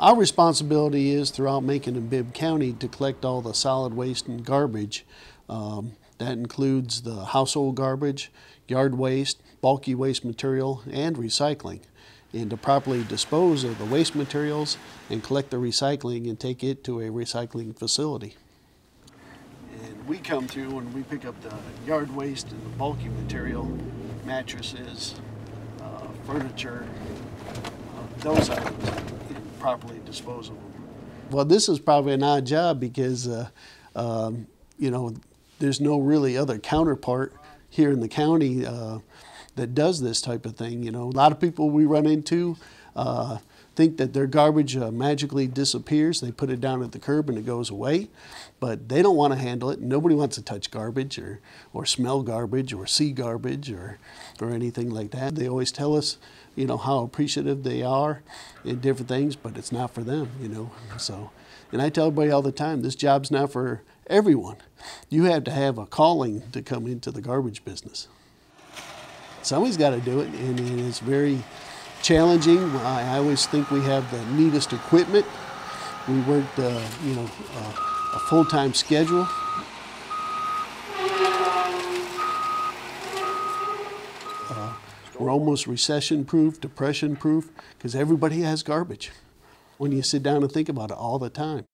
Our responsibility is throughout Macon and Bibb County to collect all the solid waste and garbage. Um, that includes the household garbage, yard waste, bulky waste material, and recycling. And to properly dispose of the waste materials and collect the recycling and take it to a recycling facility. And we come through and we pick up the yard waste and the bulky material, mattresses, uh, furniture, uh, those items, properly dispose of them. Well, this is probably an odd job because, uh, um, you know, there's no really other counterpart here in the county uh, that does this type of thing. You know, a lot of people we run into uh, think that their garbage uh, magically disappears. They put it down at the curb and it goes away, but they don't want to handle it. Nobody wants to touch garbage or, or smell garbage or see garbage or, or anything like that. They always tell us, you know, how appreciative they are in different things, but it's not for them, you know. So, and I tell everybody all the time, this job's not for everyone. You have to have a calling to come into the garbage business. Somebody's got to do it, and, and it's very challenging. I, I, always think we have the neatest equipment. We work, uh, you know, uh, a full-time schedule. Uh, we're almost recession-proof, depression-proof, because everybody has garbage when you sit down and think about it all the time.